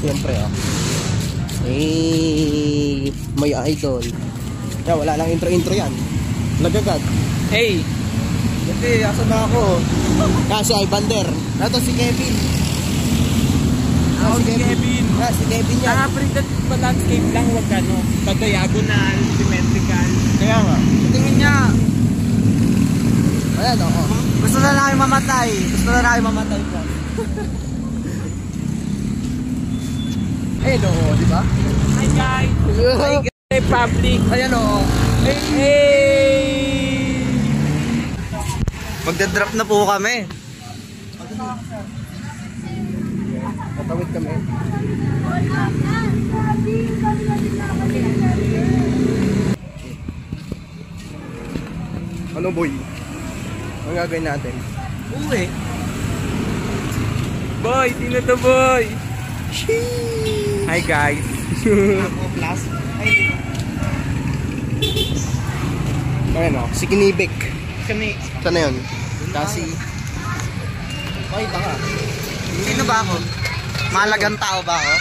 Siyempre, oh. Eh, may idol. Yan, wala nang intro-intro yan. Nagagad. Hey! Kasi, asa na ako? Kasi Ivander. Ito si Kevin. Ako si Kevin. Ah, si Kevin yan. Ah, that pa landscape lang, wag ano. Pag-diagonal, symmetrical. Kaya nga. Tingin niya. Ayan, oo. Gusto na namin mamatay. Gusto na namin mamatay po. Oo, di ba? Hi guys! Hi guys! Public! Ayan, oo. Hey! hey! Magdadrop na po kami. Natawid kami. Ano boy? Ang gagawin natin? Uwi! Boy! Sino to boy? Hi guys! Ako plus. Ay, Ayan o, si Kinibik. Kami. Saan na yun? Kasi... Ay, baka. Sino ba ako? Malagang tao ba ako?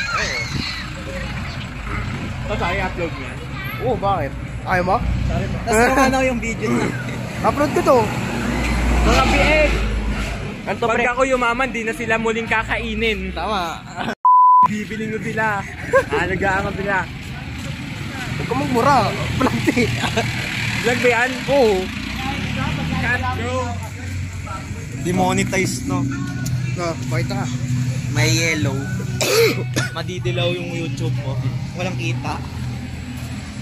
Tapos ay upload niya. Oo, oh, bakit? Ayaw mo? Tapos ano yung video na? Upload ko to. Mga to, Pag ako yumaman, di na sila muling kakainin. Tama. Bibili mo sila. Alagaan ko sila. Huwag ka magmura. Planti. Vlog ba yan? Oo. Cut, bro. Demonetized, no? No, pakita ka. May yellow. Madidilaw yung YouTube mo. Walang kita.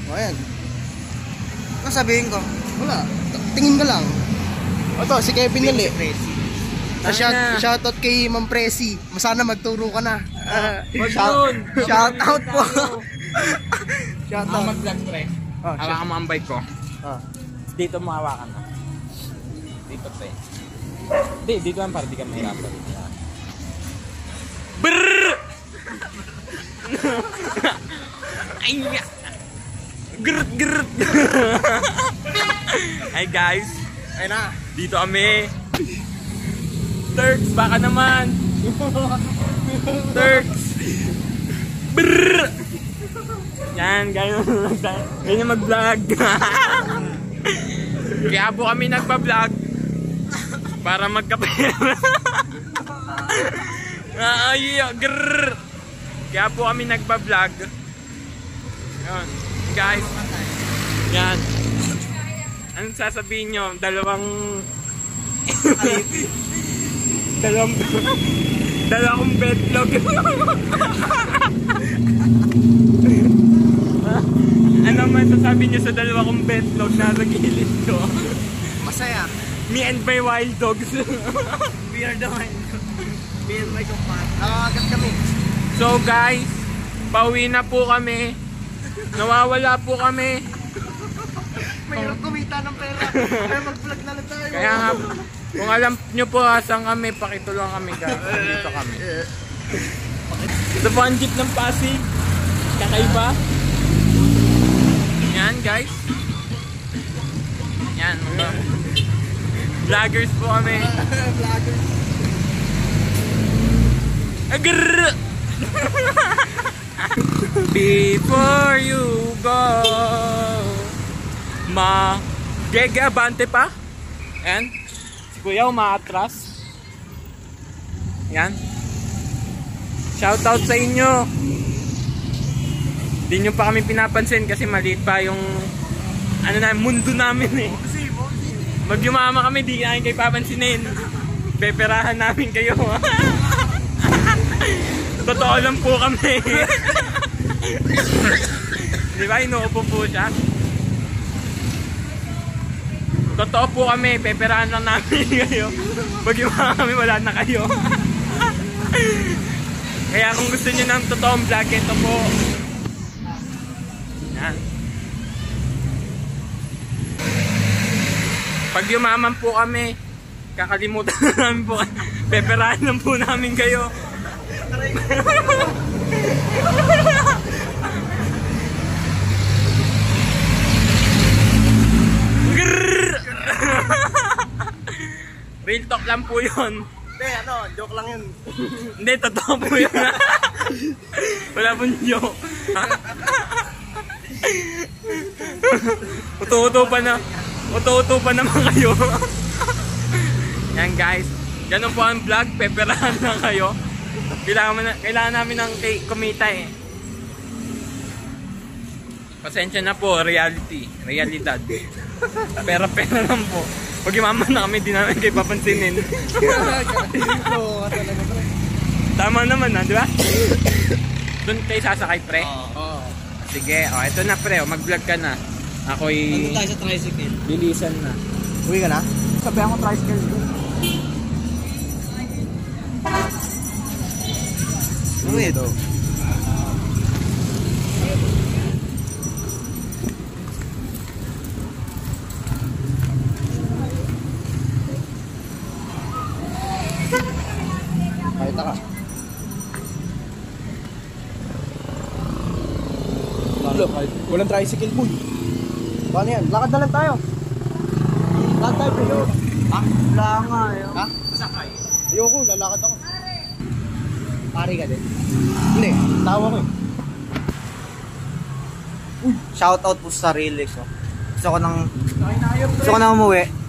O, ayan. Ano sabihin ko? Wala. Tingin ka lang. Ito, si Kevin yan eh. Presi. Ah, shout, na. shoutout kay Ma'am Presi. Sana magturo ka na. Ah, Wag shout, yun. shout out po. shout out. mag-vlog, pre. Ah, Hawakan mo ang bike ko. Ah. Dito mo hawakan mo. Dito, pre. Hindi, dito lang para di ka mahirapan. Brrrr! Ay. Grrrt, grrrt. Hi guys. Ayun na. Dito kami. Turks, baka naman. Turks. Brrr! Yan, ganyan ganyan mag-vlog. Kaya po kami nagpa-vlog para magkapera. Ay, grrr. Kaya po kami nagpa-vlog. Yan, guys. Yan. Anong sasabihin nyo? Dalawang... dalawang... dalawang bedlog. ano man sasabihin nyo sa dalawa kong bedlog na sa gilid ko? Masaya. Me and my wild dogs. We are the one. Me and my compadre. Nakakagat kami. so guys, pauwi na po kami. Nawawala po kami. Mayroon kumita ng pera. Kaya mag-vlog na lang tayo. Kaya nga, kung alam nyo po asan kami, pakitulong kami guys. Dito kami. Ito po ang jeep ng Pasig. Kakaiba. Yan guys. Yan vloggers po kami. Vloggers. Agrrr! Before you go Ma Gege abante pa Si kuya umaatras Yan Shoutout sa inyo Hindi nyo pa kami pinapansin kasi maliit pa yung Ano na mundo namin eh Magyumama kami di namin kayo papansinin Peperahan namin kayo Totoo lang po kami. Di ba? Inuupo po siya. Totoo po kami. Peperahan lang namin kayo. Pag mga kami, wala na kayo. Kaya kung gusto niyo ng totoong vlog, ito po. Yan. Pag yumaman po kami, kakalimutan na namin po. Peperahan lang po namin kayo. Real talk lang po yun. Hindi, ano, joke lang yun. Hindi, totoo po yun. bunyo. Uto-uto pa na. Uto-uto pa naman kayo. Yan guys. Ganun po ang vlog. Peperahan lang kayo. Kailangan, na, kailangan namin ng kumita eh. Pasensya na po, reality. Realidad. Pera-pera lang po. Pag yumaman na kami, di namin kayo papansinin. Oo, talaga pre. Tama naman na, di ba? Doon kayo sasakay, pre. Oo. Sige, oh, ito na, pre. Oh, mag-vlog ka na. Ako'y Nandun tayo sa tricycle. lilisan na. Uwi ka na? Sabi ako tricycle doon. Uwi ito. Walang tricycle boy. Paano yan? Lakad na lang tayo. Lakad tayo pero. Ha? Wala nga eh. Ha? Sakay. Ayoko, lalakad ako. Pari ka din? Hindi, tawa ko eh. Shoutout po sa Relix. Oh. Gusto ko nang... Gusto ko nang umuwi.